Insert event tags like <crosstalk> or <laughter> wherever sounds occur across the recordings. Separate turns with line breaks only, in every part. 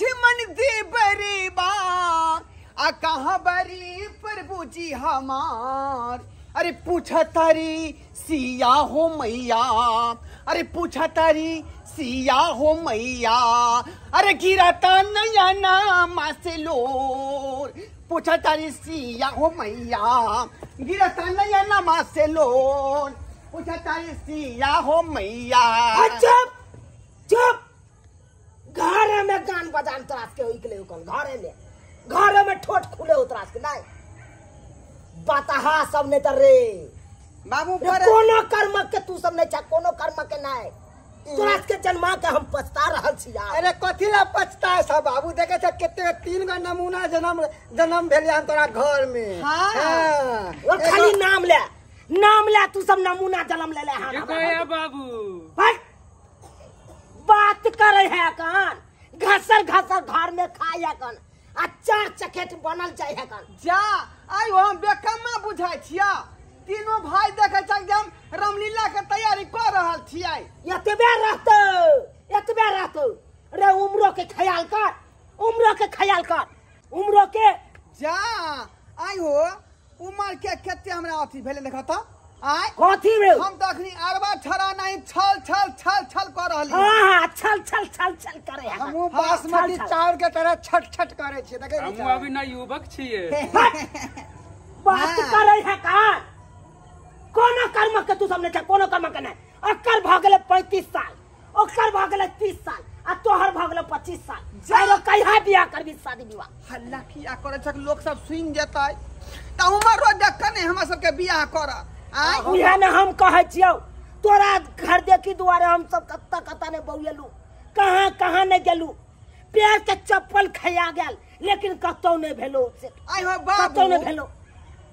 लक्ष्मण दे बरीबा आ कहाँ बरी प्रभु जी हमार। अरे पूछा तारी, सिया हो मैया। अरे पूछा तारी, सिया हो मैया। अरे गिरता नया नामा से लोर। पूछा तारी, सिया हो मैया। गिरता नया नामा से लोर। पूछा तारी, सिया हो मैया।
चुप चुप। घरे में गान बजान तरास के होई के ले कल घरे में। घरे में ठोट खुले हो तरास के। नहीं। बताहा सबने तर रे।
बाबू
कोनो कर्म के तू सब नहीं छा कोनो कर्म के नहीं। तोरास के जन्मा के हम पछता रहल छी यार।
अरे कथी ला पछता है सब? बाबू देखे छे केते तीन गो नमूना जन्म जन्म भेल हम तोरा घर में।
हाँ।
हाँ।
और खाली नाम ले। नाम ले तू सब नमूना जन्म ले ले हाँ
बाबू।
हट! बात करे है कन? घसर घसर घर में खाया कन? आ चार चखेट बनल जाय है कन?
जा आइ हम बेकम्मा बुझाइ छिया। तीनों भाई देखे छ एकदम रामलीला के तैयारी कर रहल छियै।
एतबे रहतो एतबे रहतो। रे उम्रो के ख्याल कर उम्रो के ख्याल कर। उम्रो के
जा आइ हो उमर के कते हमरा अथी भेले देख त आइ
कथी रे?
हम त अखनी अरबा छरा नहीं छल छल छल छल कर रहली।
हाँ हाँ छल छल छल छल करे है। कन।
हमहू
हाँ,
बासमती
छल।
के तरह छट छट करे छियै देखे
हम अभी ना युवक छिए <laughs>
बात
हाँ।
करे है कन कोनो कर्म के तू सबने छा कोनो कर्म के नहीं। ओकर भ गेले 35 साल ओकर भ गेले 30 साल आ तोहर भ गेले 25 साल। जारो कहिया बियाह करबी शादी विवाह?
हल्ला किया करे छ लोग सब सुन जेतै? त उमर रोज देख के नहीं हमरा सबके बियाह कर
उहे ने हम कहै छियौ तोरा घर देखी दुआरे हम सब कत्ता कत्ता ने बौएलू। कहाँ कहाँ ने गेलू? पैर के चप्पल खया गेल लेकिन कतौ नहीं भेलो से।
आइ हो
कतौ नहीं
बाबू
भेलो।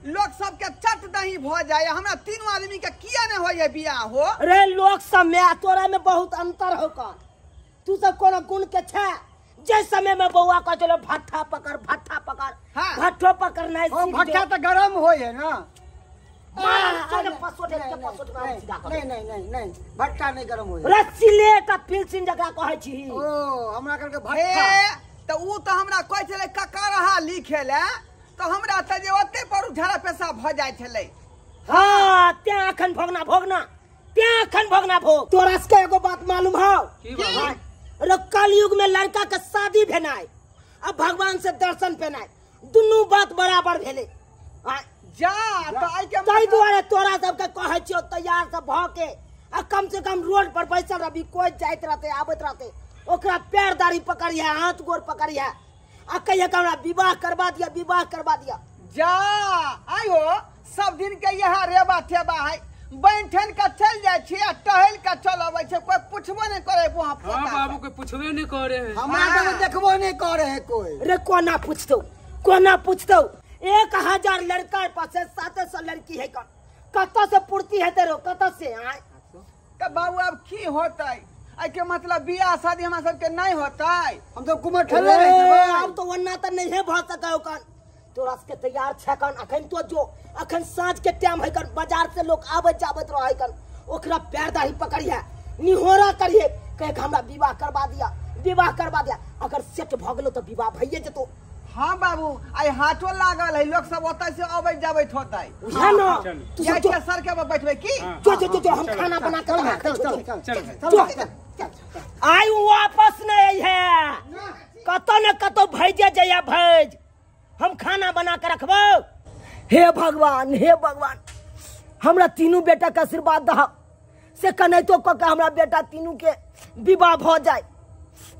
लोग सबके चट दही भ जाय हमरा तीनों आदमी के किया ने होय बियाह हो?
रे लोग सब में तोरा में बहुत अंतर हो कर तू सब कोनो गुण के छे? जे समय में बौआ कह चलो भट्ठा पकड़ भट्ठा पकड़।
हाँ।
भट्ठो पकड़ नहीं
ओ भट्टा तो गरम होय है ना।
नहीं
नहीं नहीं नहीं नहीं भट्टा नहीं गरम होय
रसिले का फिल्सिन जगह कहै छी।
ओ हमरा करके भट्टा।
त ऊ त हमरा कहै छलै कका रहा लिखे ले त हमरा त जे ओते पर झड़ा पैसा भ जाय छलै।
हाँ। त्या अखन भोगना भोगना त्या अखन भोगना भोग। तोरा से एगो बात मालूम हो?
की
कलयुग में लड़का के शादी भेनाई अब भगवान से दर्शन पेनाई दुनू बात बराबर भेले।
जा त आई के
ताहि दुआरे तोरा सबके कहै छियौ तैयार से भ के आ कम से कम रोड पर बैसल रही कोई जाइत रहते आबैत रहते। ओकरा पैर दाढ़ी पकड़िया हाथ गोर पकड़िया आ कहिए कि हमरा विवाह करवा दिया विवाह करवा दिया
जा आई हो सब दिन के यह रेबा ठेबा है बैठन के चल जाय छी आ टहल के चल अबै छै कोई पूछबो नहीं करे वहाँ
हाँ
पोता
बाबू के पूछबे नहीं करे है
हमरा
हाँ।
तो देखबो नहीं करे है कोई
रे कोना पूछतो? कोना पूछतो? एक हज़ार लड़का के पास है सात सौ लड़की है कौन कत से पूर्ति है तेरो कत से आय
त बाबू अब की होतै आई के मतलब बियाह शादी हमरा सबके नहीं होतै
हम तो कुमार
अब
जेबै
तो वरना तो नहीं भ सके कन तोरा के तैयार छै कन अखन तो जो अखन साँझ के टाइम है कन बाज़ार से लोग आबत जाबत रहे कन ओकरा पैर दाढ़ी पकड़िए निहोरा करिए कहे कि हमरा विवाह करवा दिया विवाह करवा दिया अगर सेट भ गेलो तो विवाह भइए जेतो।
हाँ बाबू आई हाथो लागल है लोग सब ओतै से अबैत जाबैत होतै।
है ना
चल।
तू सब
के सड़के पर बैठबै की?
हाँ।
जो जो, जो हम खाना बना के
चल चल चल।
आई वापस नहीं है। कतो न कतो भेजे जया भेज। हम खाना बना के रखबो। हे भगवान हे भगवान। हमरा तीनों बेटा के आशीर्वाद दह से कनैतो क के हमरा बेटा तीनों के विवाह भ जाए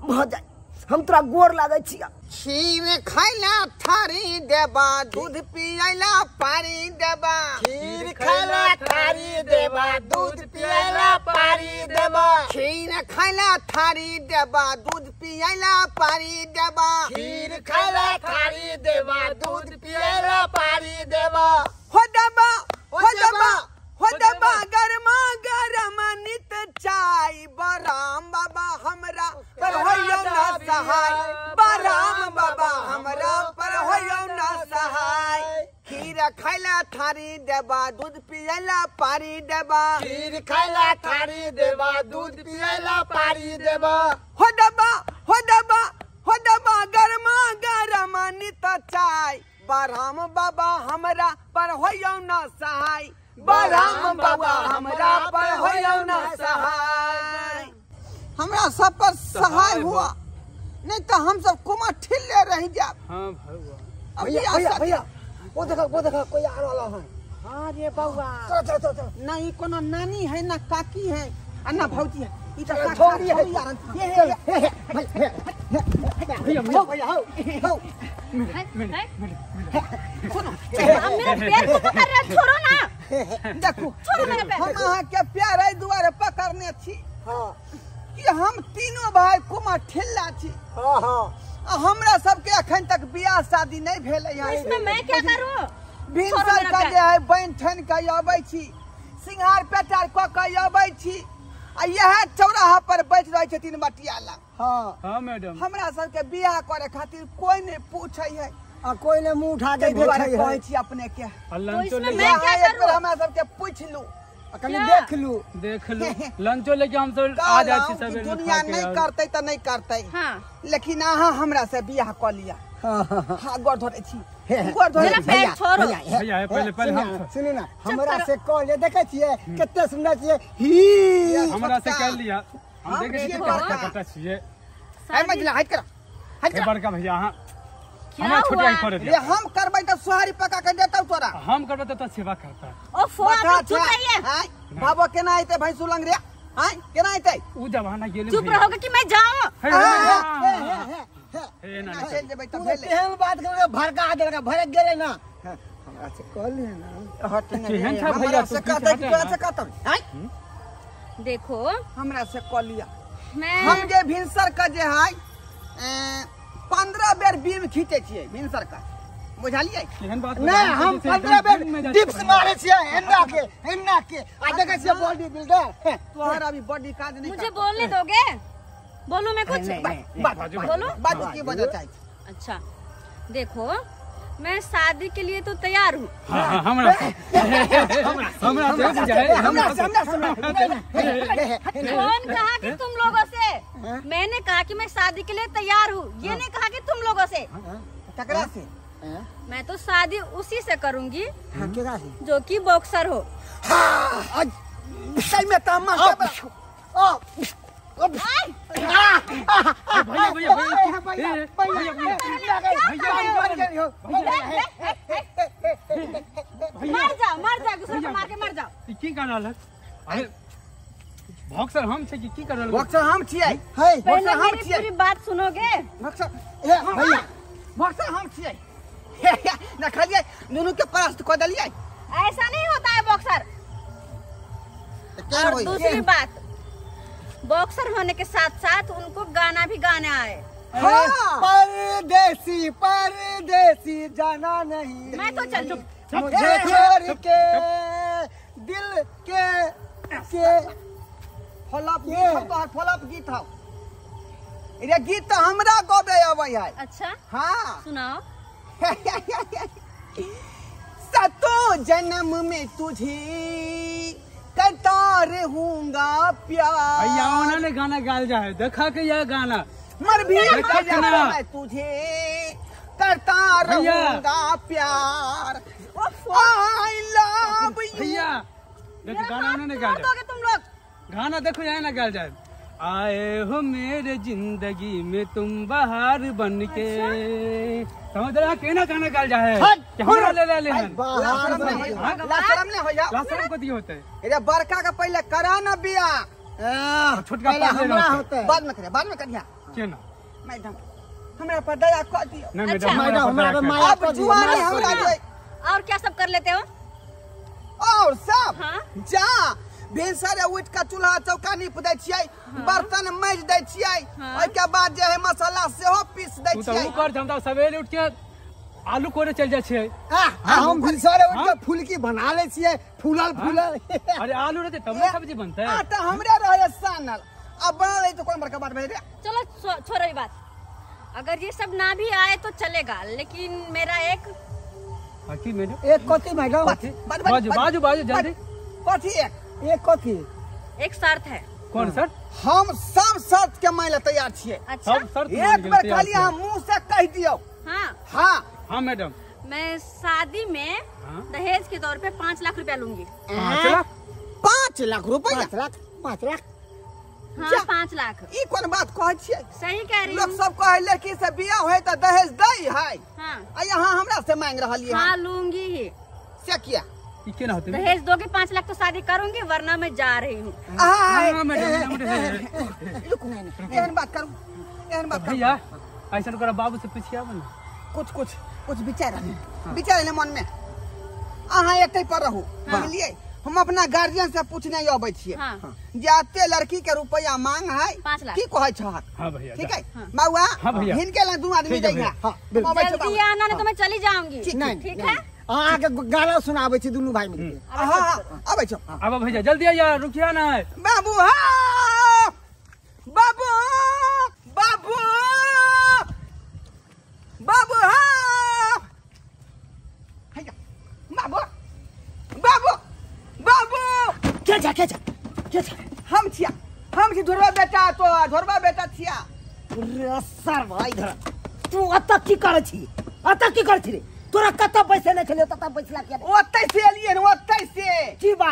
भ जाए हम तोरा गोर लागे छिया।
खीर खैला थारी देबा दूध पियला पानी देबा।
खीर खैला थारी देबा दूध पियला पारी देबा।
खीर खैला थारी देबा दूध पियला पानी देबा।
खीर खैला थारी देबा दूध पियला पारी देबा।
हो देबा हो देबा हो गरमा गरम नित चाय बाबा हमरा पर होयो सहाय। बराम बाबा सहाय। खीर थारी देबा पारी देबा।
थारी दूध पियला पारी देबा।
हो दबा हो दबा गरमा गरम चाय बराम बाबा पर होयो ना सहाय। बराम बाबा हमरा पर होयो ना सहाय। हमरा सब पर सहाय हुआ। नहीं तो हम सब कुमा ठिल्ले रह जा
हाँ भगवान।
भैया भैया वो देखा वो देखा कोई आ रहा है
हाँ रे बउआ
चलो चलो चलो चलो।
ना कोनो नानी है ना काकी है आ ना भौजी है। ई तो
है।
हे,
हे, भैया हो हो।
सुनो
मेरा पैर को पकड़ रहे छोड़ो। ना <laughs>
देखो हम अहाँ के प्यारे दुआरे पकड़ने छी।
हाँ।
कि हम तीनों भाई कुमा ठिल्ला छी।
हाँ हाँ।
हमरा सबके अखन तक बियाह शादी नहीं भेल
इसमें मैं क्या करूँ?
भिनसर का। जे है बन ठन के अबै छी। सिंगार पेटार क के अबै छी। आ यह चौराहा पर बैठ रहे छथिन बटिया लग
हाँ।
हाँ मैडम।
हमरा सबके बियाह करे खातिर कोई नहीं पूछे है।
आ कोई ने मुँह उठा के
कहै छी अपने के।
लंचो
इसमें
लेके
करूँ?
हमरा सबके पूछ लू?
कनी देख लू?
देख लो। <laughs> लंचो लेके हम सब आ जाए छी
कहलहुँ दुनिया नहीं करते तो नहीं करते।
हाँ।
लेकिन अहाँ हमरा से बियाह क लिया।
हाँ हाँ हाँ।
हाँ गोड़ धरे छी।
हे, हे,
धरे छी।
भैया, हे,
भैया, पहले- पहले हम-
ना, ना हमरा से कॉल ये देखे छिए कितने सुंदर छिए ही।
हमरा से। कर लिया। हम
हम
देखे
बड़का।
कटा छियै।
है मजला हट कर। हट कर।
बड़का भैया
क्या
हमरा छोटिया
हुआ?
के करे दिया
हम करबै तो सुहारी पका के देतौ तोरा।
हम करबे तो सेवा करता।
ओ फो आप लोग चुप रहिए
हाय बाबा केना आइते भैंसु लंग रे हाय केना आइते
उ जमाना गेले
चुप रहोगे कि मैं जाऊँ?
हे,
हे,
हे,
हे,
ना।
चल। जेबै
तू
त
तो
भेले
बात करके भड़का देलका भड़क गेले ना। हमरा से कॉल लिया ना।
हट नहीं
केहन छा भैया,
से
तू की
कहते कि तोरा? से कहतौ? हाय
देखो
हमरा से कह लिया।
मैं
हम जे भिनसर का जे हाय पंद्रह बेर बीम खींचे छियै भिनसर का बुझलियै
केहन बात
नहीं
बता,
हम पंद्रह बेर टिप्स मारे छिए हेन्ना के हेन्ना के आ देखे छिए बॉडी बिल्डर
तोहर अभी बॉडी काज नहीं
मुझे बोलने दोगे बोलू मैं कुछ बोलो
बात की वजह चाहिए
अच्छा देखो मैं शादी के लिए तो तैयार हूँ
हाँ, हाँ, हमरा हमरा है
हमरा से हमरा से
कौन कहा कि तुम लोगों मैंने कहा कि मैं शादी के लिए तैयार हूँ ये नहीं कहा कि तुम लोगों से
टकरा से
मैं तो शादी उसी से करूँगी
हाँ
जो कि बॉक्सर हो
हे,
मर जाओ मर जाओ को मार के मर जाओ
ई की कर रहल है अरे बॉक्सर हम छै कि की कर रहल है?
बक्सर हम छियै।
है।
पहले
हम छियै।
पूरी बात सुनोगे?
बक्सर
हे भैया।
बक्सर हम छियै। न खलियै दुनू के परास्त कऽ देलियै।
ऐसा नहीं होता है बॉक्सर और दूसरी बात बॉक्सर होने के साथ साथ उनको गाना भी गाना आए
हाँ।
परदेसी परदेसी जाना नहीं।
मैं तो चल
मुझे छोड़ के दिल के के
फलप
के?
गीत तोहर फलप गीत हौ रे गीत तऽ हमरा गबे अबै है।
अच्छा।
हाँ।
सुनाओ। <laughs>
सतो जन्म में तुझे करता रहूँगा प्यार।
भैया उन्होंने गाना गाल जा है। देखा के यह गाना।
मर भी
देखा
मैं तुझे करता रहूँगा प्यार। आई लव यू
भैया देखो गाना उन्होंने
दोगे तुम लोग?
गाना देखो यहाँ ना गाल जाए। आए हो मेरे ज़िंदगी में तुम बाहर बन के। समझ रहा के ना गाना गाल जाए? ले ले ले
बाहर
लाशरम
के।
कथी होते। है
रे बड़का का पहले करा ना बिया
छोटका
पहले हमरा। होते।
बाद में करे बाद में करिया
के ना
मैडम हमरा पर दया कर दियो।
नहीं
अच्छा।
मैडम
मैडम,
हमरा है
माया कर दियो,
जुआनी हमरा
दियो।
और क्या सब कर लेते हो?
और सब
हाँ।
जा। भिनसरे उठ के चूल्हा चौका नीप दै छियै बर्तन माँजि दै छियै
हाँ।
ओहिके बाद जे है मसाला सेहो पीस दै
तू तो
छियै
ऊ कर हम तो सवेरे उठ के आलू कोरे चल जाए
आ, आ, हम भिनसरे उठ के फुलकी बना ले छियै फूलल फूलल
अरे आलू रहते तब ना सब्ज़ी बनते है
आटा हमरे रहे सानल अब बना लै तो कोन बड़का बात भेल रे
चलो छो- छोड़ो बात अगर ये सब ना भी आए तो चलेगा लेकिन मेरा एक
बाकी मैडम
एक कथी मैडम
बाजू बाजू बाजू जल्दी
कथी एक
एक कथी?
एक शर्त है।
कौन सर
हम सब शर्त के माने तैयार छियै।
अच्छा।
एक बेर खाली हम मुँह से कह दियो।
हाँ।
हाँ।
हाँ मैडम।
मैं शादी में
हाँ?
दहेज के तौर पे पाँच लाख रुपया लूँगी।
पाँच लाख?
रुपया?
पाँच लाख। पाँच लाख।
हाँ पाँच लाख।
ई कोन बात कहै छियै?
सही कह रही
लोग सब कहे लड़की से बियाह होए त दहेज दै है।
हाँ।
यहाँ हमरा से मांग रहलिए
हाँ लूँगी ही।
से किया?
ई केना होते
दहेज दोगे पाँच लाख तो शादी करूँगी वरना मैं जा रही हूँ।
आय,
हाँ, मैडम, मैडम।
रुक नहीं नहीं एहन बात करू एहन बात करू।
भैया ऐसा करा बाबू से पूछिया बना
कुछ कुछ कुछ विचार विचार ले मन में अहाँ एते पर रहू बुझलिए हम अपना गार्जियन से पूछने अबै छियै।
हाँ।
जाते लड़की के रुपया मांग है की कहै
हाँ
ठीक है?
हाँ।
बउआ
हाँ
हिनके ला दू आदमी
है।
हाँ। छै
जल्दी आना नहीं तो मैं चली जाऊँगी। ठीक है?
अहाँके गाना सुनाबै छी दुनू भाई मिलके।
अबै छौ।
अब भैया जल्दी आइया रुकिया ना।
बाबू हाँ! बाबू बाबू बाबू हाँ! हैया, बाबू बाबू बाबू।
के जा के जा के जा
हम छिया हम छी धोरबा बेटा तो धोरबा बेटा छिया।
रे सर भाई इधर तू अतः की करे छी? अतः की करे छी रे? तोरा कतऽ पैसे नहीं खेलियो ततऽ बैसला के रे
ओतै से एलियै ने ओतै से।
की बा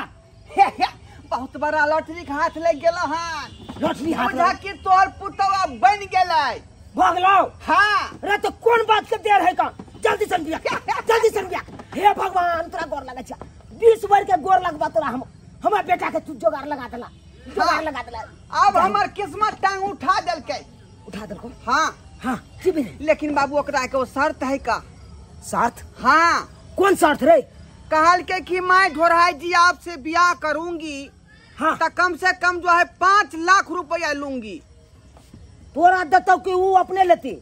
हे, हे, बहुत बड़ा लॉटरी के हाथ लग गेल हन।
लॉटरी हाथ
बुझा कि तोर पुतवा बन गेलै।
भगलो?
हाँ।
रे तो कौन बात के देर है का जल्दी सन बिया <laughs> जल्दी सन बिया। हे भगवान तोरा गोर लगे छा। बीस बार के गोर लगबा तोरा हम हमार बेटा के तू जोगाड़ लगा देला जोगाड़ लगा देला।
अब हमर किस्मत टांग उठा देलकै।
उठा देलको?
हाँ।
हाँ
लेकिन बाबू ओकरा के वो शर्त है का
शर्त
हाँ।
कौन शर्त रे?
कहल के कि मैं ढोराई जी आपसे ब्याह करूँगी
हाँ।
तो कम से कम जो है पाँच लाख रुपया लूँगी।
तोरा देतो कि वो अपने लेती?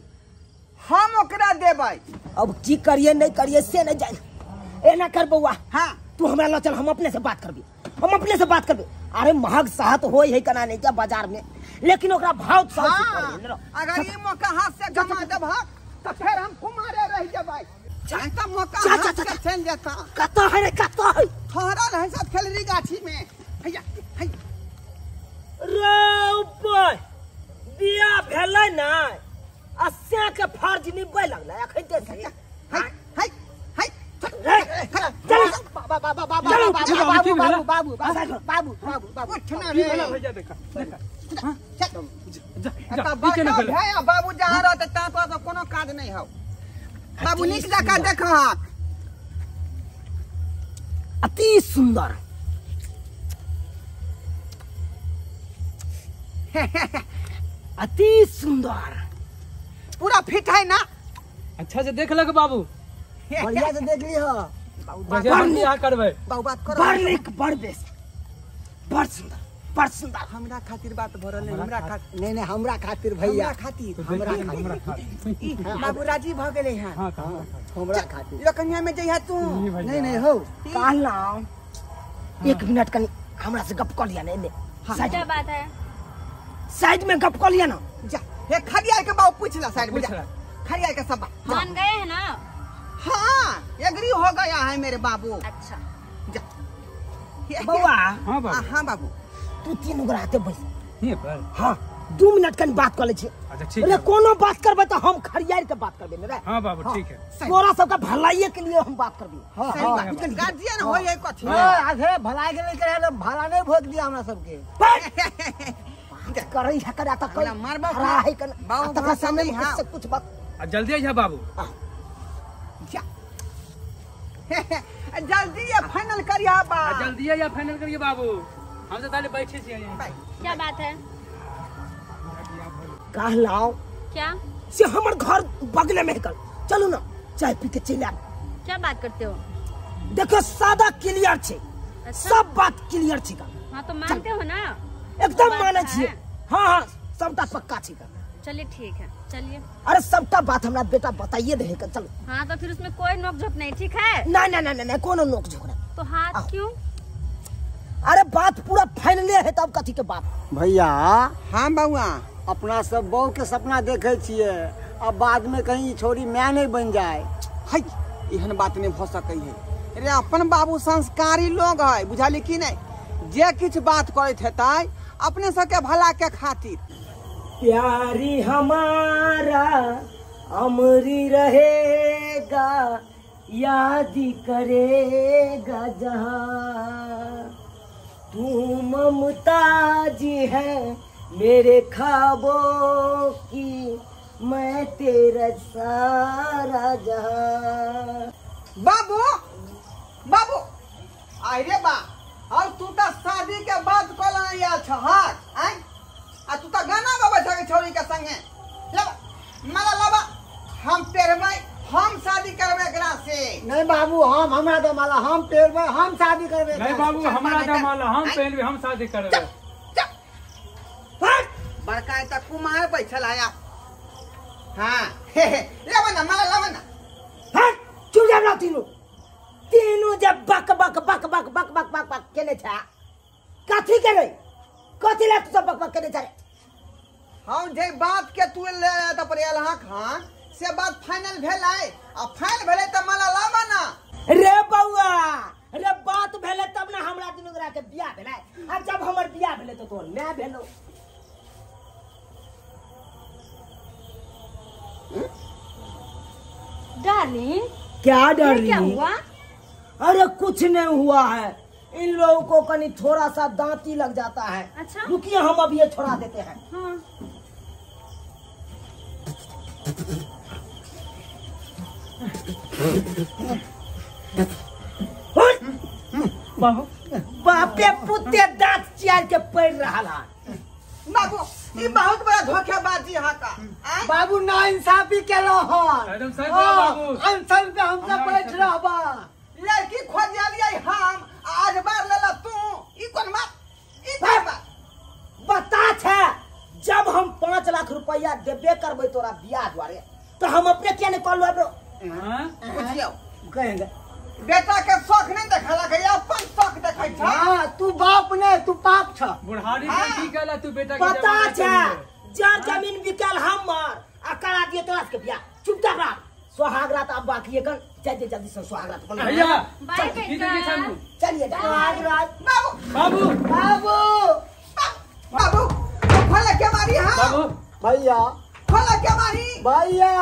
हम ओकरा देबै।
अब की करिए नहीं करिए से नहीं जाए ए ना कर बउआ
हाँ।
तू हमरा ला चल हम अपने से बात करबी। हम अपने से बात करबी। अरे महग साहत होय है कना नहीं क्या बाज़ार में। लेकिन ओकरा भाव
हाँ। अगर ई मौका हाथ से गमा देब तो फिर हम कुमारे रह जेबै। चाहे तो मौका
जा, जा, जा,
से
जा।
चल जाता
कतो है रे कतो है।
ठहरल है सब खेलरी गाछी में। हैया हैया
रे ऊपर बिया भेलै ना? अस्या के फ़र्ज़ निभै लगलै अखन ते से।
है है है
चल
बाबा बाबा बाबा बाबा बाबा? बाबू बाबू बाबू बाबू बाबू उठना रे।
भैया भैया देखा। देखा
चल।
जा जा
भाय बाबू जहाँ रहत ता तो तो कोनो काज नहीं हौ। बाबू नीक जकाँ देख
अति सुंदर अति सुंदर
पूरा फिट है ना
अच्छा से देख लग बाबू।
बढ़िया से देख ली हो।
बढ़िया से बियाह
बाबू बात करो।
बड़ नीक बड़ बेस बड़ सुंदर। सुंदर
हमरा खातिर बात भरल नहीं हमरा खातिर।
नहीं नहीं हमरा खातिर
हमरा खातिर
हमरा हमरा खातिर।
बाबू राज़ी भ गेले हैं
हाँ
हमरा खातिर।
में जइहा तू।
नहीं नहीं हो।
कहलौं एक मिनट कनी हमरा से गप कर लिया ने
बात है।
साइड में गप कर लिया ना।
जा। हे के बाबू पूछ ला साइड में जा। के सब। हाँ।
गए हैं ना?
हाँ एग्री हो गया है मेरे बाबू।
अच्छा।
जा। हे,
बउआ
हाँ
हाँ
बाबू।
हाँ बाबू।
तू तीन गो रहते बैस।
ये पर
हाँ दू मिनट कनी बात कर ले छी।
अच्छा ठीक
अरे
है।
कोनो बात करबे तो हम खड़ियार के बात करबे ने रे।
हाँ बाबू ठीक है।
तोरा सबका भलाई के लिए हम बात करबी।
हाँ
सही
हाँ
बात। गार्जियन हो। ये कथी?
आधे भलाई के लेकर आयल भला नहीं भोग दिया हमरा सबके। <laughs>
करई है करा त
हमरा मारबा
हरा है कन
बाबू
तक सामने
हाँ।
कुछ कुछ बात
आ जल्दी आइया बाबू।
जा। <laughs> जल्दी ये फाइनल करिया बा
जल्दी आइया फाइनल करिए बाबू। हम तो ताले बैठे छी
क्या बात है?
कहलाओ
क्या?
से हमर घर बगले में कल। चलो ना चाय पी के चले
क्या बात करते हो?
देखो सादा क्लियर छे।
अच्छा।
सब बात क्लियर छी का
हाँ तो मानते हो ना?
एकदम माने
है।
छिए हाँ? हाँ सबटा पक्का छी का
चलिए ठीक है। चलिए।
अरे सबटा बात हमरा बेटा बताइए दे का चलो।
हाँ तो फिर उसमें कोई नोक झोंक नहीं ठीक है?
ना ना ना ना ना कोनो नोक झोक नहीं।
तो हाथ क्यों?
अरे बात पूरा फाइनले है तब कथी के बात?
भैया।
हाँ बउआ।
अपना सब बहू के सपना देखे छिए अब बाद में कहीं छोरी मैं नहीं बन जाए।
है एहन बात नहीं भ सकै है। अरे अपन बाबू संस्कारी लोग है बुझाली कि नहीं? जे किछ बात करैत हेतै अपने सबके भला के खातिर।
प्यारी हमारा अमरी रहेगा याद करेगा जहाँ। तू ममताज है मेरे ख्वाबों की, मैं तेरा सारा जहाँ।
बाबू बाबू अरे बा। और तू तो शादी के बाद कल आया छ आय आ, तू तो गाना छ छोरी के संगे। लब, माला लबा, हम पेरबै हम शादी करबै एकरा से।
नहीं बाबू हम हमरा तो माला हम में हम शादी करबे
नहीं बाबू हमरा जमाला हम पहले हम शादी करबे।
हट। बड़का है त कुमार बैठल आया। हाँ। <laughs> लेबा ना माला लेबा ना
हट। चुप जा रहा तीनों। तीनों जब बक बक बक बक बक बक बक बक केने छा। कथी करे कथी ला तू सब बक बक केने छा रे?
हम जे बात के तू ले त परेल हाँ। खान से बात फाइनल भेल आय। आ फाइनल भेले त माला लाबा ना।
रे बउआ रे बात भेले तब ना हमरा दुनू गोरा के बियाह भेलै। आ जब हमर बियाह भेलै तो तोहर नै भेलौ।
डार्लिंग
क्या
ये
डर
क्या हुआ?
अरे कुछ नहीं हुआ है। इन लोगों को कहीं थोड़ा सा दांती लग जाता है।
अच्छा।
रुकिए हम अब ये छोड़ा देते हैं।
हाँ
उठ!
बाबू
बापे पुते दांत चियार के पड़ रहा है
बाबू ई बहुत बड़ा धोखेबाजी यहाँ का?
बाबू ना इंसाफी केलो
सही बाबू।
अनशन पे हम सब बैठ। रहबा।
लड़की खोजिया हम आज बार लेला तू। ई कोन बात? ई कोन बात?
बता छे जब हम पाँच लाख रुपया देबे करबे तोरा बियाह द्वारे तो हम अपने क्या नहीं ब्रो
हाँ?
बुझियो
कहेंगे।
बेटा के शौक नहीं देखला के अपन शौक देखै छ
हाँ तू बाप ने तू पाप छ।
बुढ़ारी
हाँ।
में की कहला तू बेटा के
पता
जमाना
जर ज़मीन बिकल हमर आ करा दिए तोरा के बियाह। चुपचाप रह। सुहाग रात अब बाकी है कर जल्दी जल्दी से सुहाग रात बना
भैया
बाय
ठीक है
बेटा
चलिए सुहाग रात
बाबू।
बाबू।
बाबू।
बाबू। खोले के मारी हाँ।
बाबू।
भैया
खोले के मारी
भैया।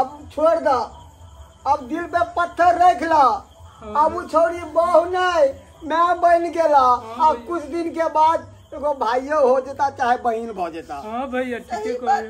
अब छोड़ दा। अब दिल पे पत्थर रख ला। अब छोड़ी बहु नहीं मैं बन गेला अब कुछ दिन के बाद एगो भाइयो हो जाता चाहे बहन भ जाता।
हाँ भैया ठीक है